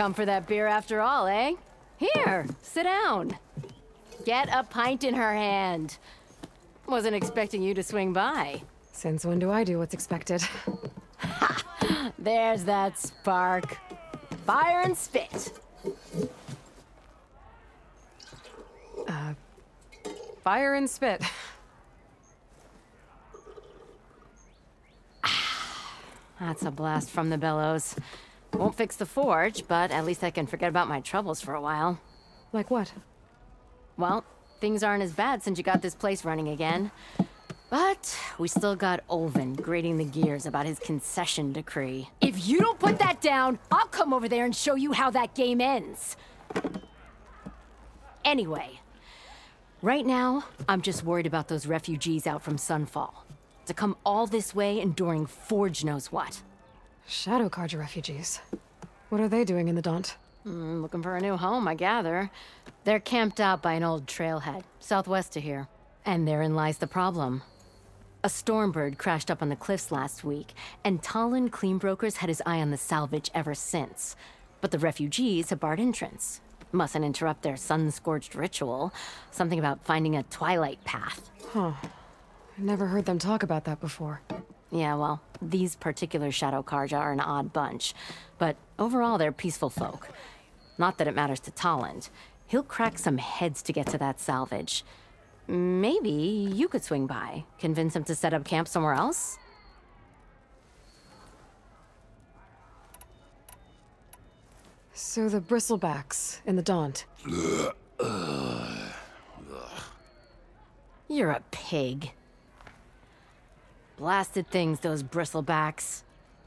come for that beer after all, eh? Here, sit down. Get a pint in her hand. Wasn't expecting you to swing by. Since when do I do what's expected? There's that spark. Fire and spit. Fire and spit. That's a blast from the bellows. Won't fix the forge, but at least I can forget about my troubles for a while. Like what? Well, things aren't as bad since you got this place running again. But we still got Ulvund grating the gears about his concession decree. If you don't put that down, I'll come over there and show you how that game ends. Anyway, right now, I'm just worried about those refugees out from Sunfall. To come all this way enduring Forge knows what. Shadow Carja refugees. What are they doing in the Daunt? Mm, looking for a new home, I gather. They're camped out by an old trailhead, southwest of here. And therein lies the problem. A stormbird crashed up on the cliffs last week, and Tolland Cleanbrokers had his eye on the salvage ever since. But the refugees have barred entrance. Mustn't interrupt their sun-scorched ritual. Something about finding a twilight path. Huh. I never heard them talk about that before. Yeah, well, these particular Shadow Carja are an odd bunch. But overall, they're peaceful folk. Not that it matters to Tolland. He'll crack some heads to get to that salvage. Maybe you could swing by, convince him to set up camp somewhere else? So the bristlebacks in the Daunt. You're a pig. Blasted things, those bristlebacks.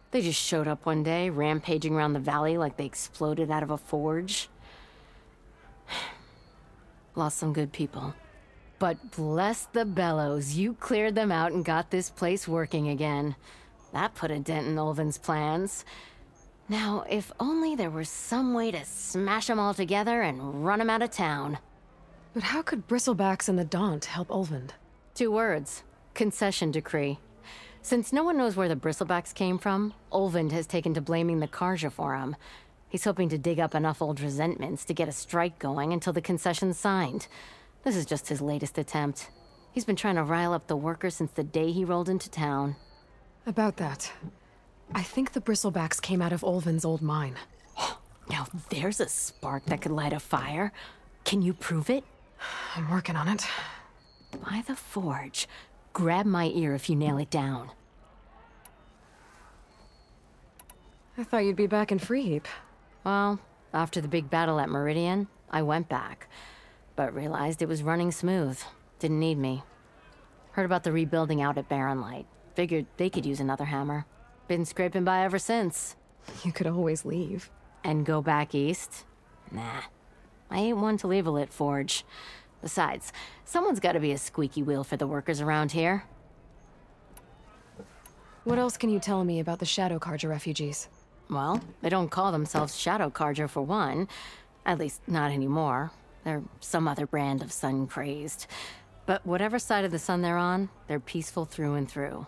They just showed up one day, rampaging around the valley like they exploded out of a forge. Lost some good people. But bless the bellows, you cleared them out and got this place working again. That put a dent in Ulvund's plans. Now, if only there was some way to smash them all together and run them out of town. But how could bristlebacks and the Daunt help Ulvund? Two words. Concession decree. Since no one knows where the bristlebacks came from, Ulvund has taken to blaming the Carja for him. He's hoping to dig up enough old resentments to get a strike going until the concession's signed. This is just his latest attempt. He's been trying to rile up the workers since the day he rolled into town. About that. I think the bristlebacks came out of Ulvund's old mine. Now there's a spark that could light a fire. Can you prove it? I'm working on it. By the forge. Grab my ear if you nail it down. I thought you'd be back in Freeheap. Well, after the big battle at Meridian, I went back. But realized it was running smooth. Didn't need me. Heard about the rebuilding out at Barren Light. Figured they could use another hammer. Been scraping by ever since. You could always leave. And go back east? Nah. I ain't one to leave a lit forge. Besides, someone's gotta be a squeaky wheel for the workers around here. What else can you tell me about the Shadow Carja refugees? Well, they don't call themselves Shadow Carja for one. At least, not anymore. They're some other brand of sun crazed. But whatever side of the sun they're on, they're peaceful through and through.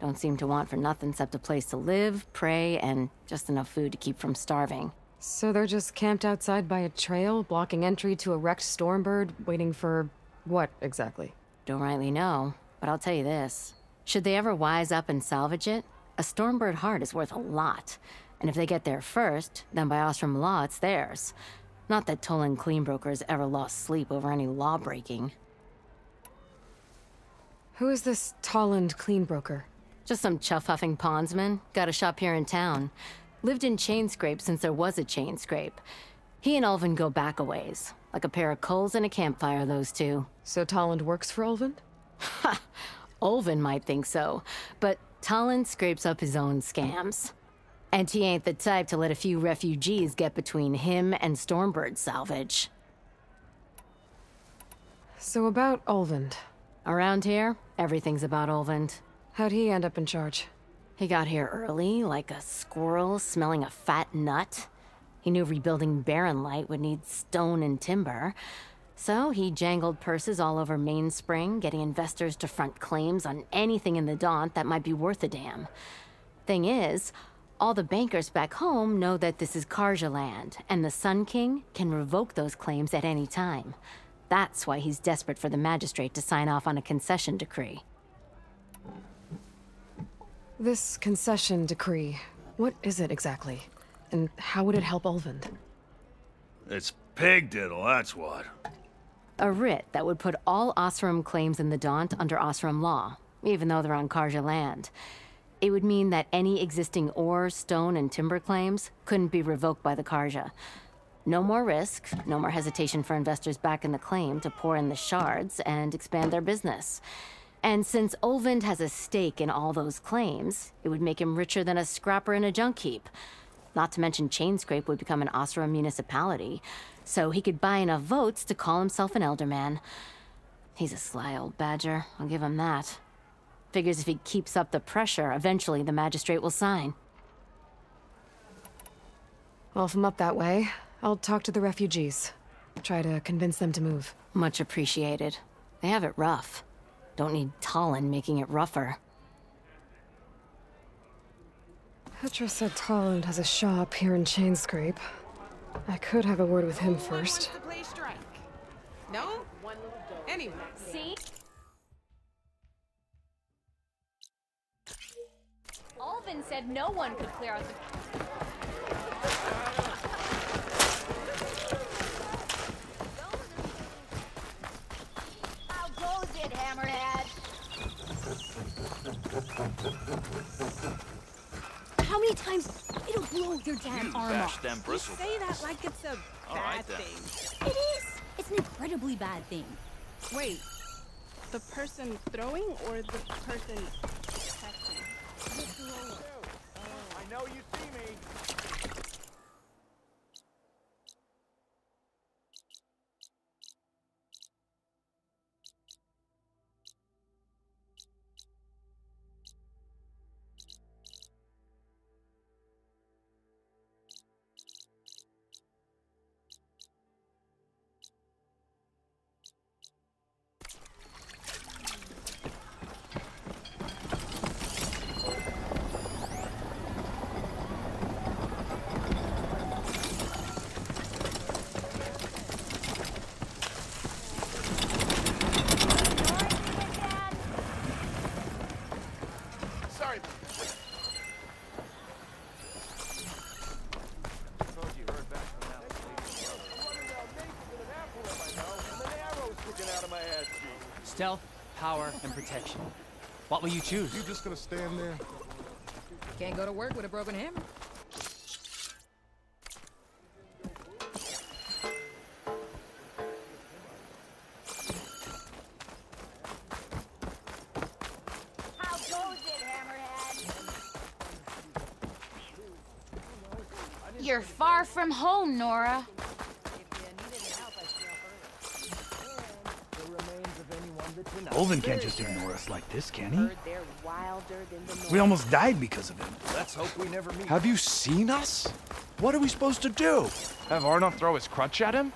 Don't seem to want for nothing except a place to live, pray, and just enough food to keep from starving. So they're just camped outside by a trail, blocking entry to a wrecked Stormbird, waiting for... what, exactly? Don't rightly know, but I'll tell you this. Should they ever wise up and salvage it, a Stormbird heart is worth a lot. And if they get there first, then by Oseram law, it's theirs. Not that Tolland Cleanbrokers ever lost sleep over any law breaking. Who is this Tolland Cleanbroker? Just some chuff-huffing pondsman. Got a shop here in town. Lived in Chainscrape since there was a Chainscrape. He and Ulvund go back a ways. Like a pair of coals and a campfire, those two. So Tolland works for Ulvund? Ulvin might think so, but Tolland scrapes up his own scams. And he ain't the type to let a few refugees get between him and Stormbird salvage. So about Ulvund. Around here, everything's about Ulvund. How'd he end up in charge? He got here early, like a squirrel smelling a fat nut. He knew rebuilding Barren Light would need stone and timber. So he jangled purses all over Mainspring, getting investors to front claims on anything in the Daunt that might be worth a damn. Thing is, All the bankers back home know that this is Carja land, and the Sun King can revoke those claims at any time. That's why he's desperate for the magistrate to sign off on a concession decree. This concession decree, what is it exactly? And how would it help Ulvund? It's pig diddle, that's what. A writ that would put all Oseram claims in the Daunt under Oseram law, even though they're on Carja land. It would mean that any existing ore, stone, and timber claims couldn't be revoked by the Carja. No more risk, no more hesitation for investors back in the claim to pour in the shards and expand their business. And since Ulvund has a stake in all those claims, it would make him richer than a scrapper in a junk heap. Not to mention Chainscrape would become an Oseram municipality, so he could buy enough votes to call himself an elderman. He's a sly old badger, I'll give him that. Figures if he keeps up the pressure, eventually the magistrate will sign. Well, if I'm up that way, I'll talk to the refugees. Try to convince them to move. Much appreciated. They have it rough. Don't need Tolland making it rougher. Petra said Tolland has a shop here in Chainscrape. I could have a word with him No one wants first. to play strike. No? Anyway. See? Ulvund said no one could clear out the. How goes it, Hammerhead? How many times it'll blow your damn arm Bash off? them You say that like it's a All bad right, thing. It is. It's an incredibly bad thing. Wait, the person throwing or the person protecting? I know you see me. Power, and protection. What will you choose? You just gonna stand there? Can't go to work with a broken hammer. How goes it, Hammerhead? You're far from home, Nora. Ulvund can't just ignore us like this, can he? We almost died because of him. Let's hope we never meet. Have you seen us? What are we supposed to do? Have Arnold throw his crutch at him?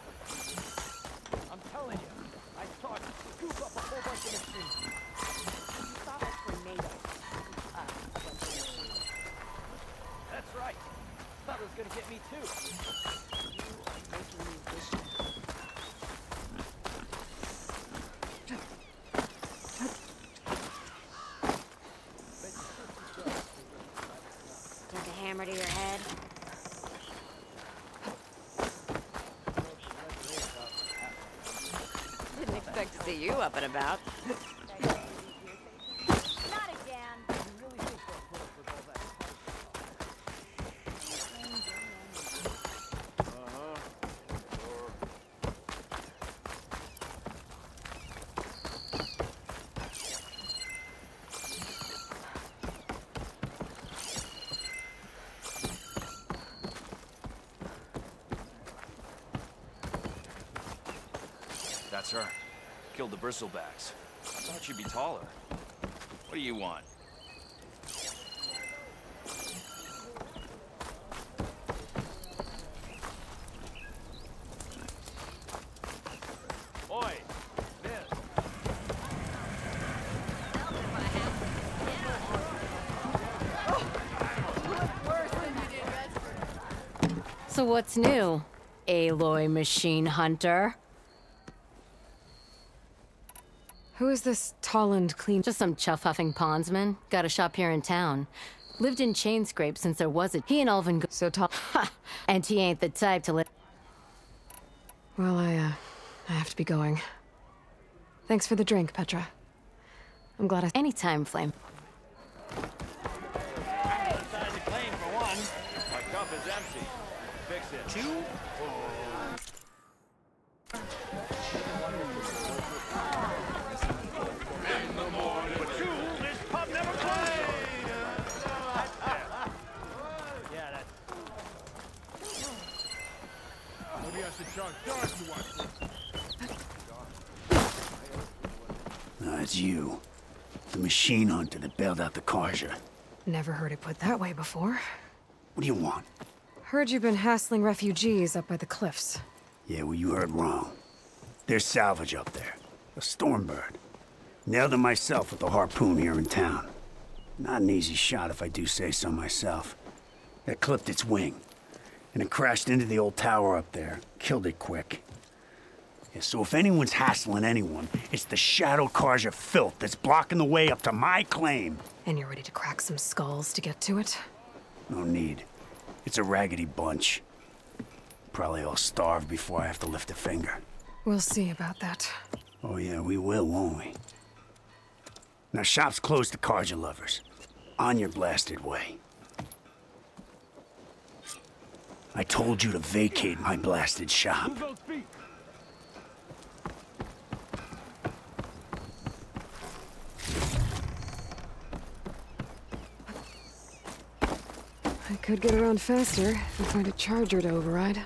I'm telling you, I saw it scoop up a whole bunch of machines. That's right. Thought it was gonna get me too. Take a hammer to your head. Didn't expect to see you up and about. Not again. That's her. Killed the bristlebacks. I thought you'd be taller. What do you want? So what's new, Aloy Machine Hunter? Who is this tall and clean? Just some chuff huffing pondsman. Got a shop here in town. Lived in chain scrape since there was a. He and Ulvund. Go- So tall. and he ain't the type to let. Well, I, uh, I have to be going. Thanks for the drink, Petra. I'm glad I. Anytime, Flame. It's you. The machine hunter that bailed out the Carja. Never heard it put that way before. What do you want? Heard you've been hassling refugees up by the cliffs. Yeah, well, you heard wrong. There's salvage up there. A Stormbird. Nailed him myself with a harpoon here in town. Not an easy shot if I do say so myself. That clipped its wing. And it crashed into the old tower up there. Killed it quick. Yeah, so if anyone's hassling anyone, it's the Shadow Carja filth that's blocking the way up to my claim. And you're ready to crack some skulls to get to it? No need. It's a raggedy bunch. Probably all starved before I have to lift a finger. We'll see about that. Oh yeah, we will, won't we? Now shop's closed to Carja lovers. On your blasted way. I told you to vacate my blasted shop. Could get around faster and find a charger to override.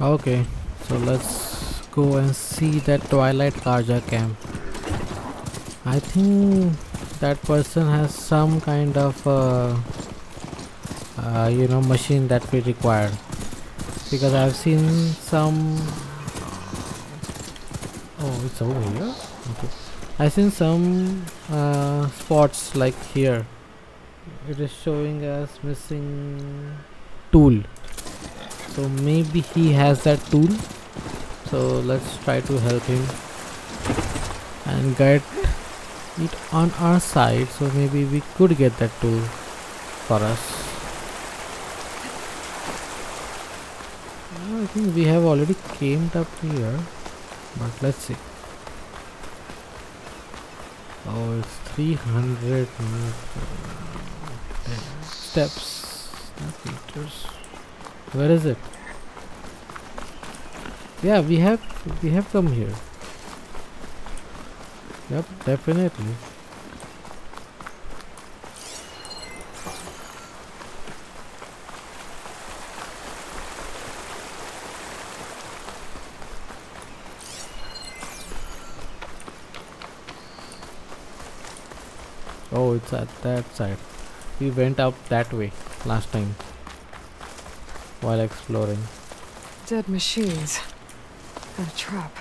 Okay, so let's go and see that Twilight Carja camp. I think that person has some kind of uh, uh, you know machine that we require because I've seen some. Oh, it's over here. Okay, I've seen some uh, spots like here. It is showing us missing tool so maybe he has that tool. So let's try to help him and get it on our side. So maybe we could get that tool for us. I think we have already came up here but let's see. Oh it's 300 steps meters where is it? Yeah we have we have come here. Yep definitely. Oh it's at that side. We went up that way last time while exploring Dead machines. And a trap.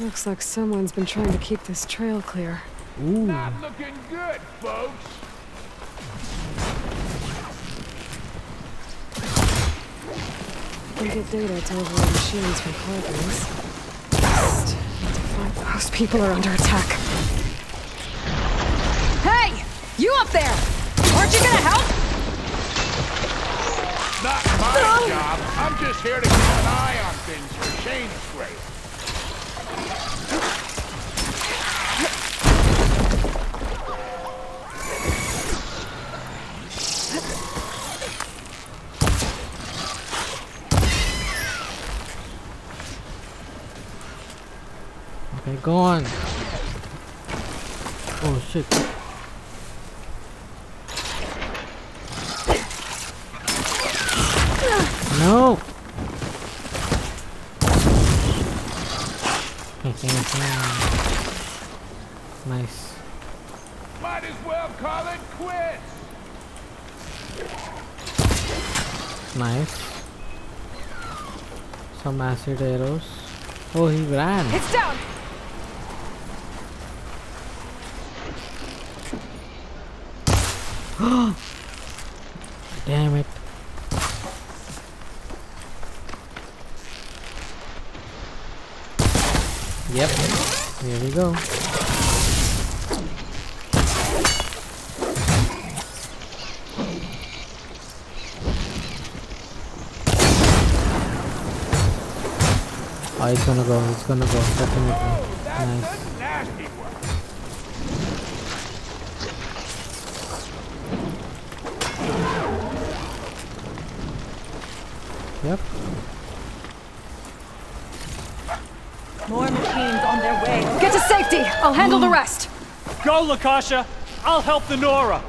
Looks like someone's been trying to keep this trail clear. Ooh. Not looking good, folks. We get data to override machines from Hargreaves. Just need to find those people are under attack. Hey! You up there! Aren't you gonna help? not my no. job. I'm just here to keep an eye on things for Shane's grave. Okay, go on. Oh shit. No. nice. Might as well call it quits. Nice. Some acid arrows. Oh, he ran. It's down. Damn it. Yep. Here we go. Oh, it's gonna go. It's gonna go. Definitely. Nice. Nasty one. Yep. More machines on their way. Get to safety. I'll handle the rest. Go, Lakasha! I'll help the Nora!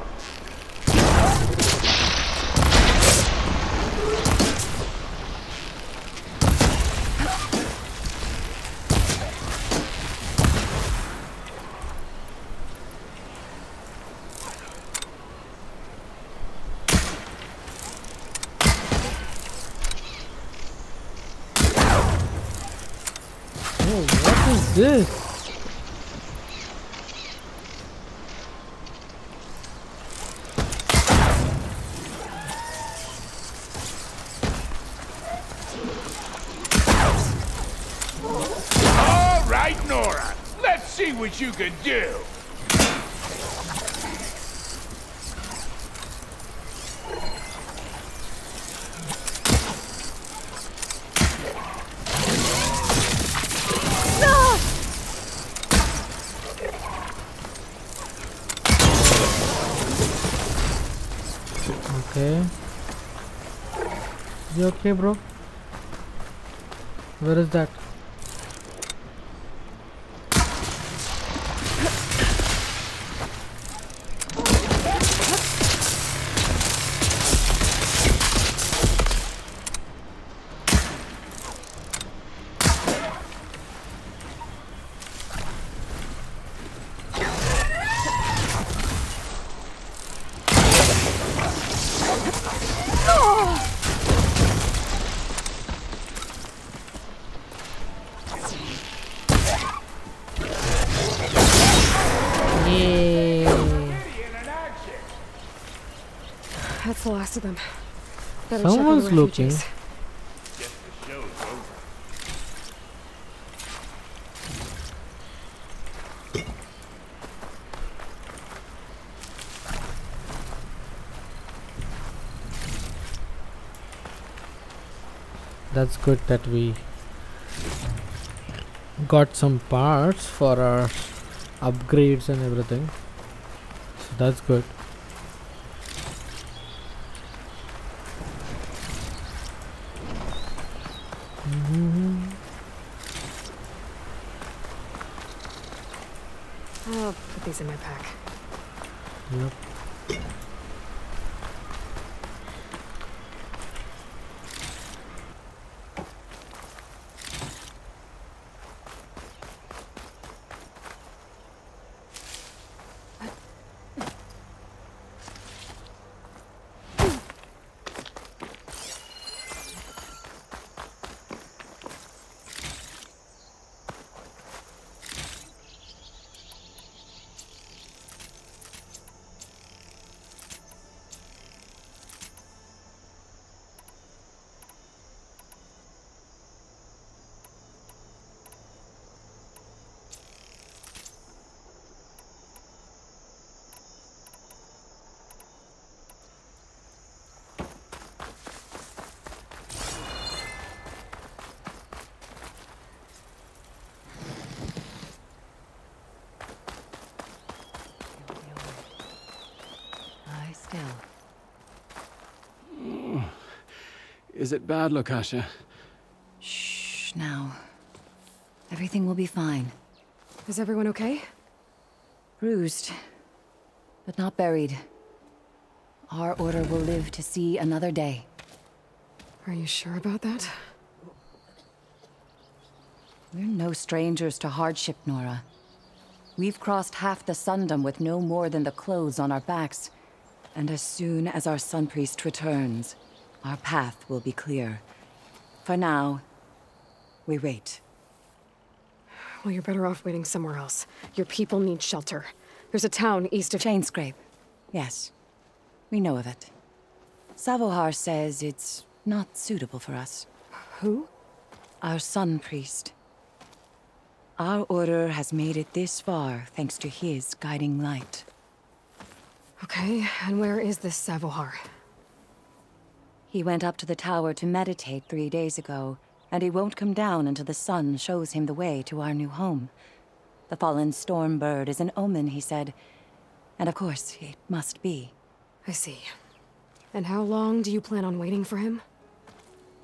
Oh, what is this? All right, Nora. Let's see what you can do. Okay. You okay, bro? Where is that? Last of them. Better Someone's looking. refugees. Guess the show's over. That's good that we got some parts for our upgrades and everything. So that's good. I'll put these in my pack. Yep. Lie still. Is it bad, Lakasha? Shh, now. Everything will be fine. Is everyone okay? Bruised, but not buried. Our order will live to see another day. Are you sure about that? We're no strangers to hardship, Nora. We've crossed half the Sundom with no more than the clothes on our backs. And as soon as our Sun Priest returns, our path will be clear. For now, we wait. Well, you're better off waiting somewhere else. Your people need shelter. There's a town east of... Chainscrape. Yes. We know of it. Savohar says it's not suitable for us. Who? Our Sun Priest. Our order has made it this far thanks to his guiding light. Okay, and where is this Savohar? He went up to the tower to meditate three days ago, and he won't come down until the sun shows him the way to our new home. The fallen storm bird is an omen, he said. And of course, it must be. I see. And how long do you plan on waiting for him?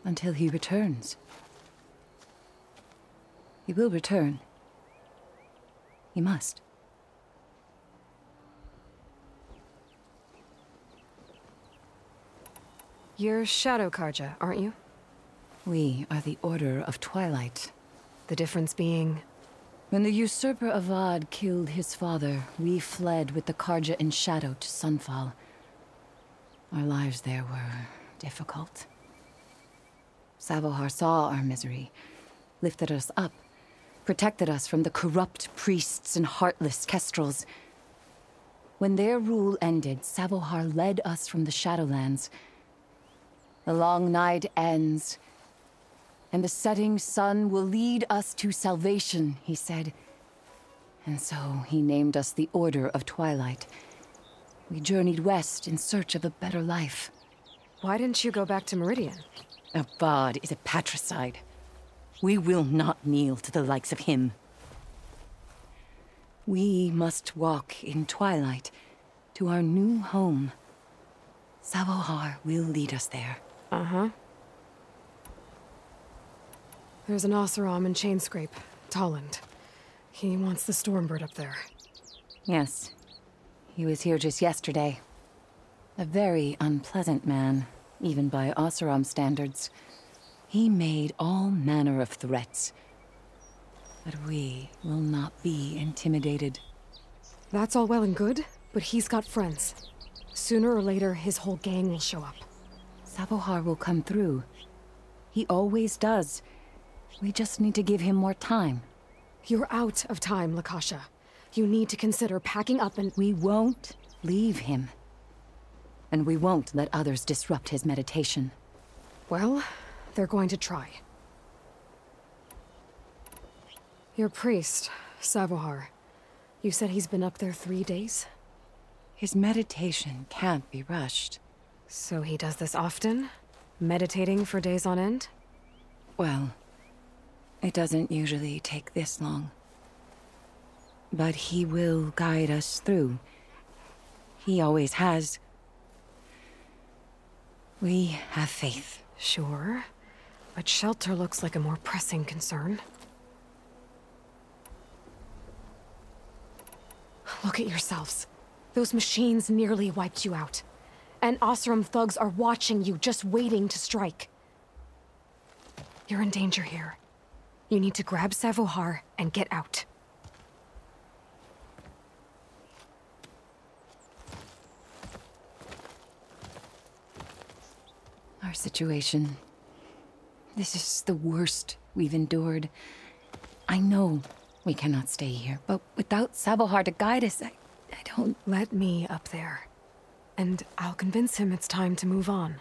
Until he returns. He will return. He must. You're Shadow Carja, aren't you? We are the Order of Twilight. The difference being... When the usurper Avad killed his father, we fled with the Carja in Shadow to Sunfall. Our lives there were difficult. Savohar saw our misery, lifted us up, protected us from the corrupt priests and heartless kestrels. When their rule ended, Savohar led us from the Shadowlands. The long night ends, and the setting sun will lead us to salvation, he said. And so he named us the Order of Twilight. We journeyed west in search of a better life. Why didn't you go back to Meridian? Avad is a patricide. We will not kneel to the likes of him. We must walk in twilight to our new home. Savohar will lead us there. Uh-huh. There's an Oseram in Chainscrape, Tolland. He wants the Stormbird up there. Yes. He was here just yesterday. A very unpleasant man, even by Oseram standards. He made all manner of threats. But we will not be intimidated. That's all well and good, but he's got friends. Sooner or later, his whole gang will show up. Savohar will come through. He always does. We just need to give him more time. You're out of time, Lakasha. You need to consider packing up and- We won't leave him. And we won't let others disrupt his meditation. Well, they're going to try. Your priest, Savohar. You said he's been up there three days? His meditation can't be rushed. So he does this often? Meditating for days on end? Well, it doesn't usually take this long. But he will guide us through. He always has. We have faith. Sure. But shelter looks like a more pressing concern. Look at yourselves. Those machines nearly wiped you out. And Oseram thugs are watching you, just waiting to strike. You're in danger here. You need to grab Savohar and get out. Our situation. This is the worst we've endured. I know we cannot stay here, but without Savohar to guide us, I, I don't... Let me up there. And I'll convince him it's time to move on.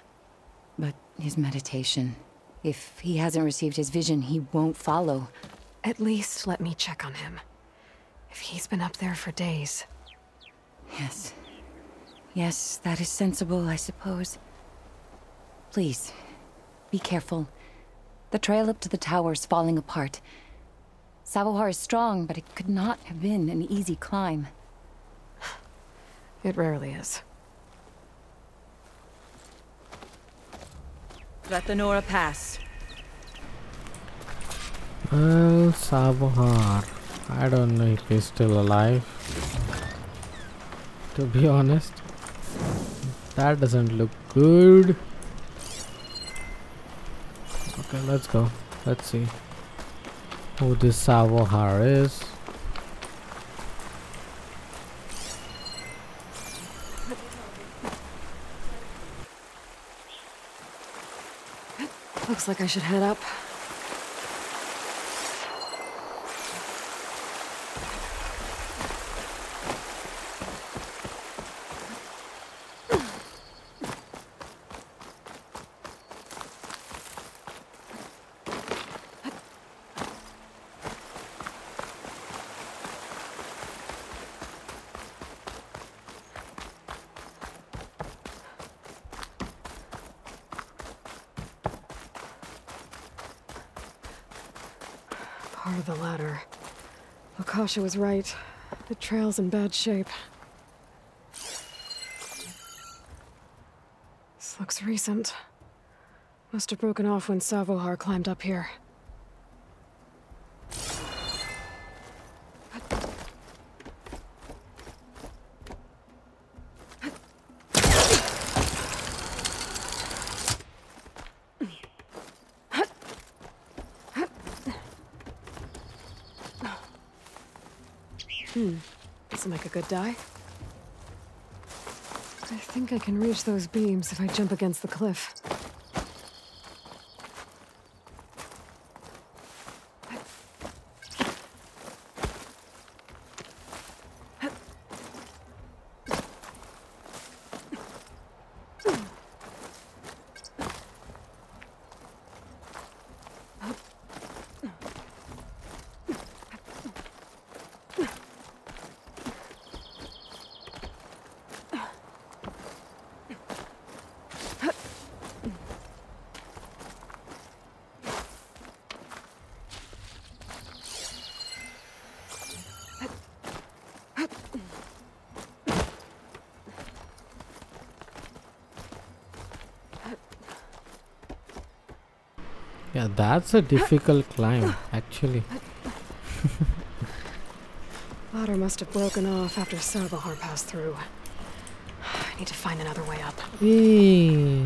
But his meditation... If he hasn't received his vision, he won't follow. At least let me check on him. If he's been up there for days. Yes. Yes, that is sensible, I suppose. Please, be careful. The trail up to the tower is falling apart. Savohar is strong, but it could not have been an easy climb. It rarely is. Let the Nora pass. Well, Savohar. I don't know if he's still alive. To be honest, that doesn't look good. Okay, let's go. Let's see who this Savohar is. Looks like I should head up. Part of the ladder. Akasha was right. The trail's in bad shape. This looks recent. Must have broken off when Savohar climbed up here. Hmm. This'll make a good die. I think I can reach those beams if I jump against the cliff. Yeah, that's a difficult climb, actually. Ladder must have broken off after Savohar passed through. I need to find another way up. Yay!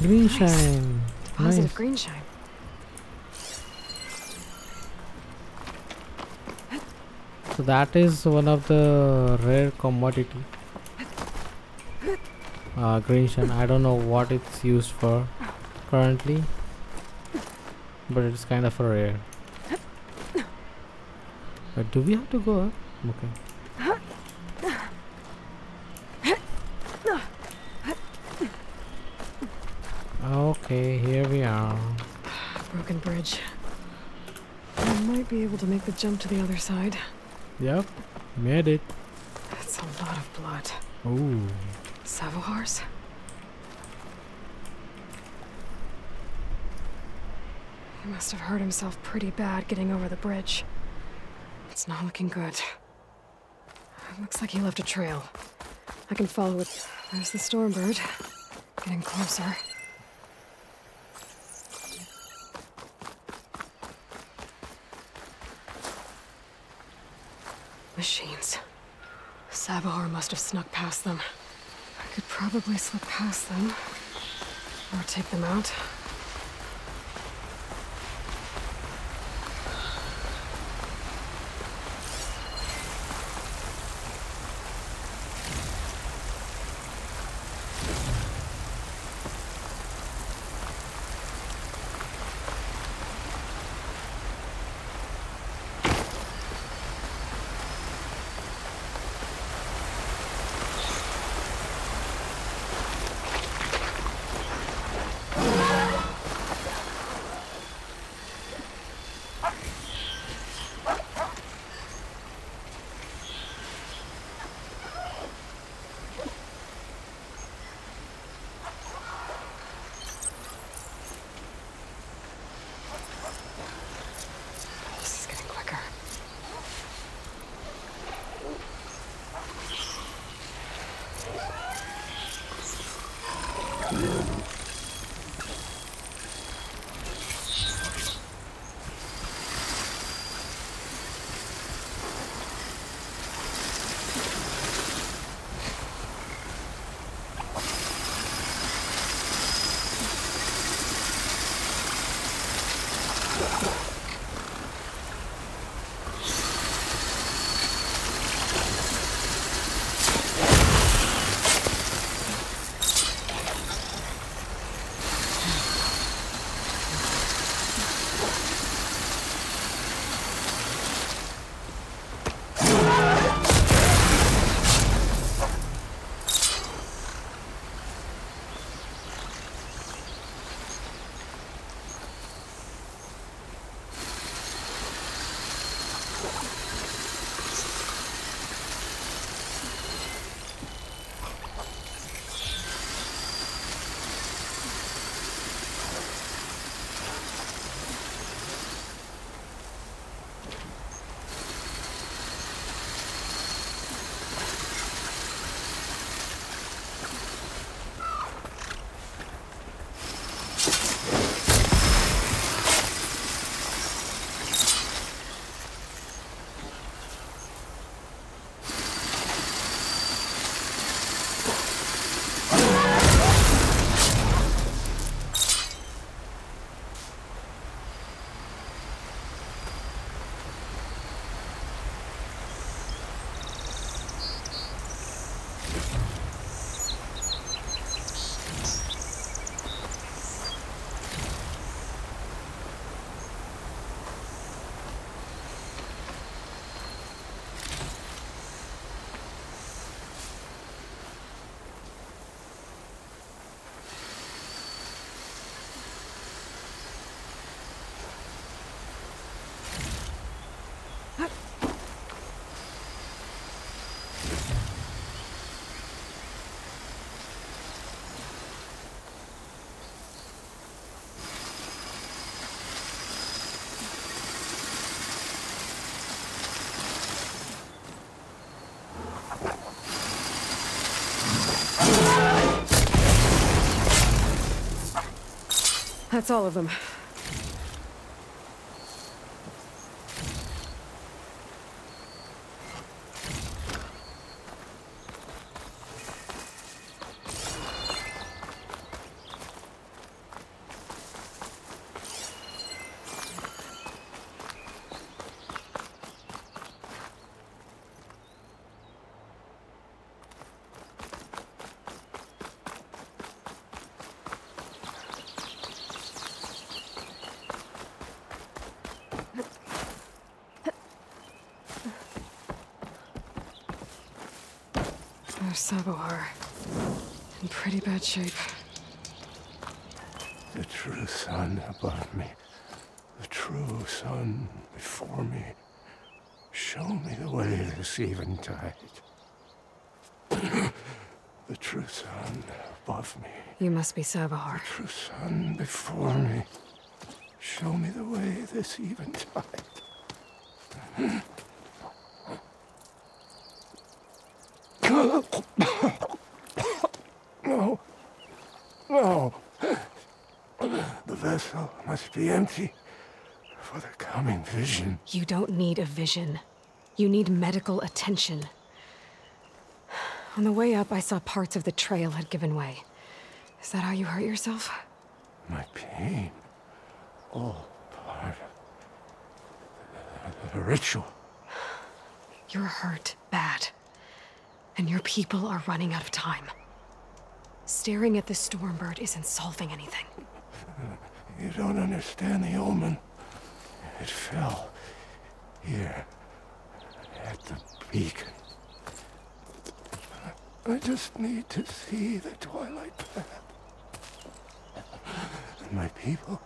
Green shine. Positive Nice. green shine. So that is one of the rare commodity. Uh, green shine. I don't know what it's used for currently, but it's kind of a rare. But do we have to go up? Okay. Okay, here we are. Broken bridge. I might be able to make the jump to the other side. Yep, made it. That's a lot of blood. Ooh. Savohars? Must have hurt himself pretty bad getting over the bridge. It's not looking good. Looks like he left a trail. I can follow it. There's the Stormbird. Getting closer. Machines. Savohar must have snuck past them. I could probably slip past them. Or take them out. That's all of them. There's Savohar. In pretty bad shape. The true sun above me, the true sun before me. Show me the way this eventide. the true sun above me, You must be Savohar. the true sun before me. Show me the way this eventide. No. No. The vessel must be empty for the coming vision. You don't need a vision. You need medical attention. On the way up, I saw parts of the trail had given way. Is that how you hurt yourself? My pain. All part of the ritual. You're hurt bad. And your people are running out of time. Staring at the Stormbird isn't solving anything. You don't understand the omen. It fell here at the beacon. I just need to see the twilight path. And my people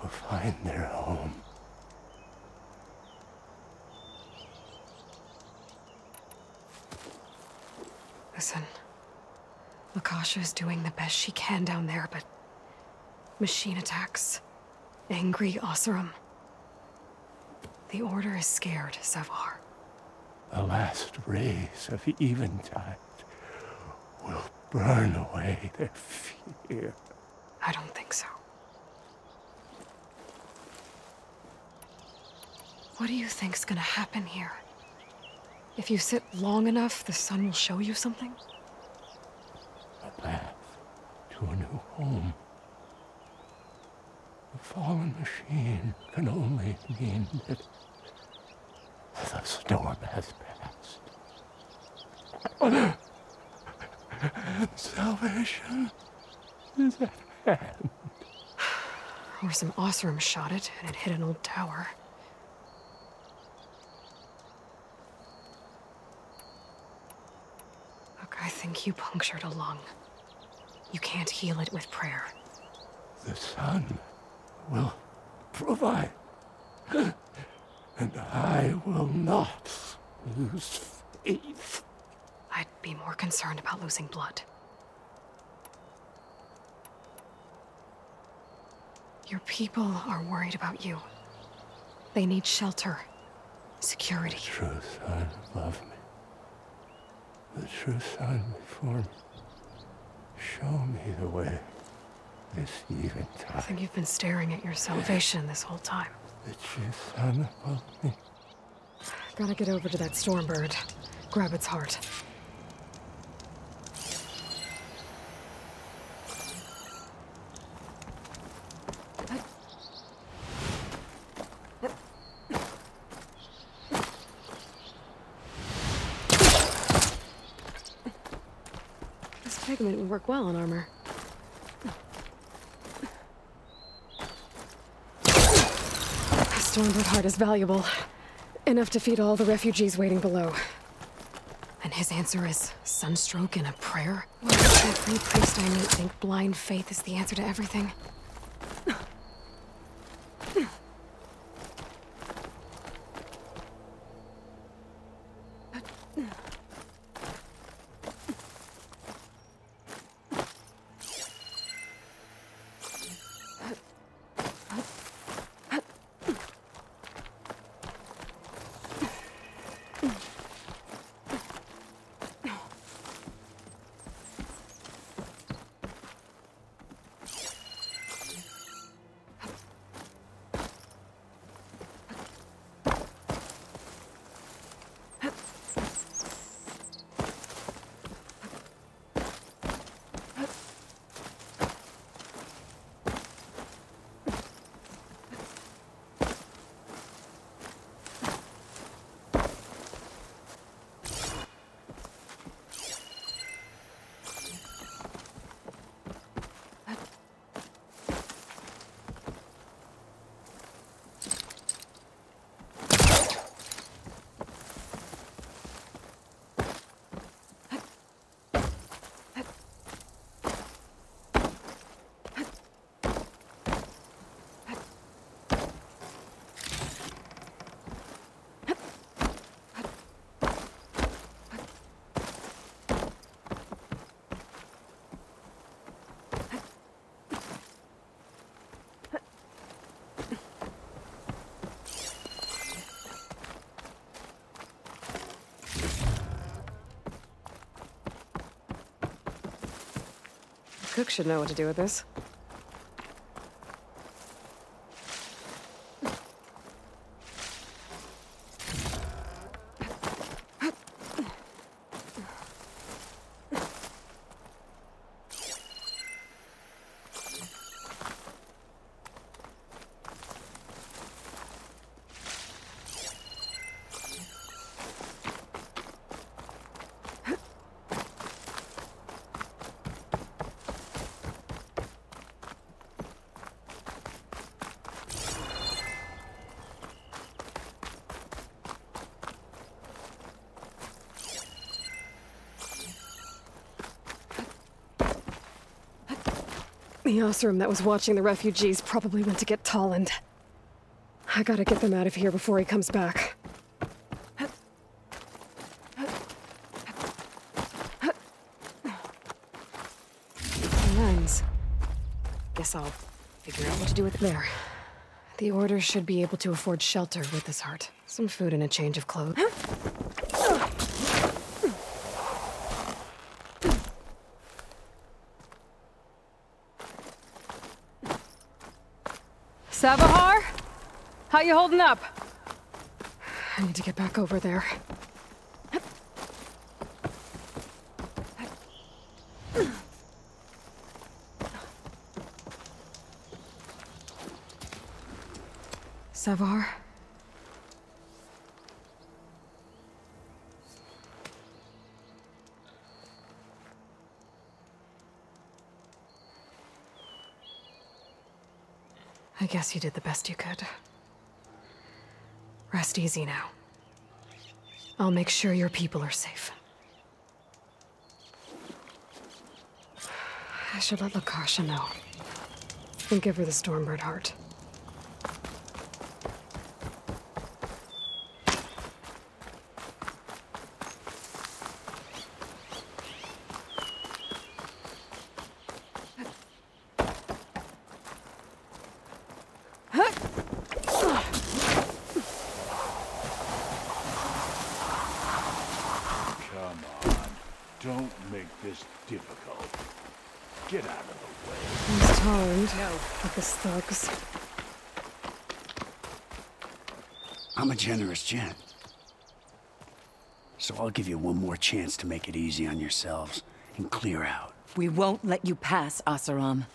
will find their home. Listen. Lakasha is doing the best she can down there, but... Machine attacks. Angry Oseram. The Order is scared, Savohar. The last rays of eventide will burn away their fear. I don't think so. What do you think's gonna happen here? If you sit long enough, the sun will show you something? A path to a new home. The fallen machine can only mean that the storm has passed. Salvation is at hand. Or some Oseram shot it, and it hit an old tower. Look, I think you punctured a lung. You can't heal it with prayer. The sun will provide. And I will not lose faith. I'd be more concerned about losing blood. Your people are worried about you. They need shelter, security. The true sun above me. The true sun before me. Show me the way. This I think you've been staring at your salvation this whole time. The true sun above me. Gotta get over to that Stormbird. Grab its heart. This pigment would work well on armor. Stormbird heart is valuable. Enough to feed all the refugees waiting below. And his answer is sunstroke and a prayer? Why does every priest I meet think blind faith is the answer to everything? Cook should know what to do with this. Oseram that was watching the refugees probably went to get Tolland. I gotta get them out of here before he comes back. Lens. Guess I'll figure out what to do with it there. The Order should be able to afford shelter with this heart. Some food and a change of clothes. Savohar? How you holding up? I need to get back over there. Savohar? Guess you did the best you could. Rest easy now. I'll make sure your people are safe. I should let Lakasha know. And give her the Stormbird heart. Come on. Don't make this difficult. Get out of the way. He's Tolland. No. With his thugs. I'm a generous gent. So I'll give you one more chance to make it easy on yourselves and clear out. We won't let you pass, Oseram.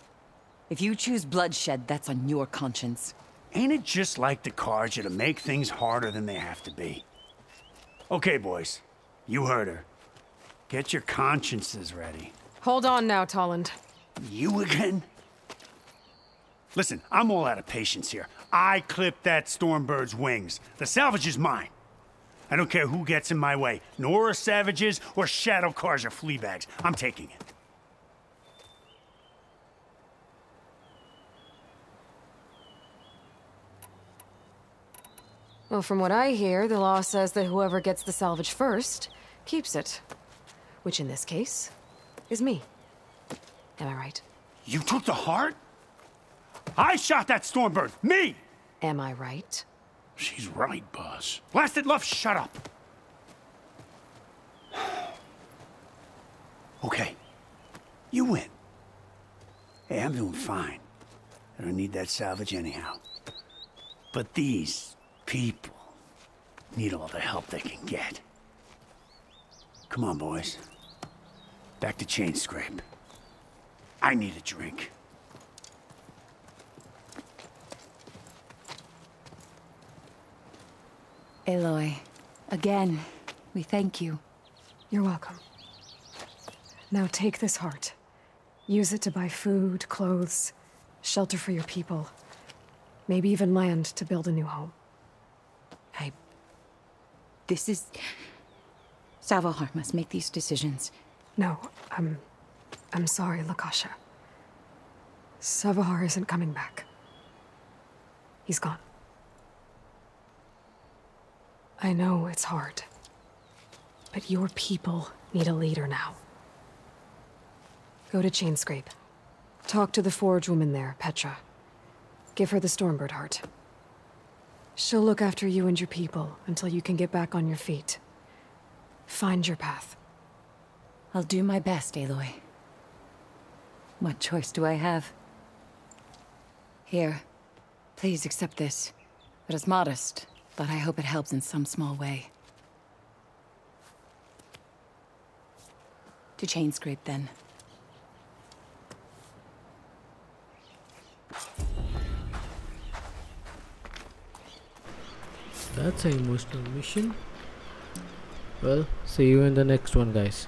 If you choose bloodshed, that's on your conscience. Ain't it just like the Carja to make things harder than they have to be? Okay, boys. You heard her. Get your consciences ready. Hold on now, Tolland. You again? Listen, I'm all out of patience here. I clipped that Stormbird's wings. The salvage is mine. I don't care who gets in my way. Nora savages or shadow cars or Fleabags. I'm taking it. Well, from what I hear, the law says that whoever gets the salvage first keeps it. Which in this case is me. Am I right? You took the heart? I shot that Stormbird! Me! Am I right? She's right, boss. Blasted love, shut up! okay. You win. Hey, I'm doing fine. I don't need that salvage anyhow. But these people need all the help they can get. Come on, boys. Back to Chainscrape. I need a drink. Aloy, again, we thank you. You're welcome. Now take this heart. Use it to buy food, clothes, shelter for your people. Maybe even land to build a new home. I... This is... Savohar must make these decisions. No, I'm... I'm sorry, Lakasha. Savohar isn't coming back. He's gone. I know it's hard. But your people need a leader now. Go to Chainscrape. Talk to the forge woman there, Petra. Give her the Stormbird heart. She'll look after you and your people until you can get back on your feet. Find your path. I'll do my best, Aloy. What choice do I have? Here. Please accept this. It is modest, but I hope it helps in some small way. To Chainscrape, then. That's an emotional mission. Well, see you in the next one, guys.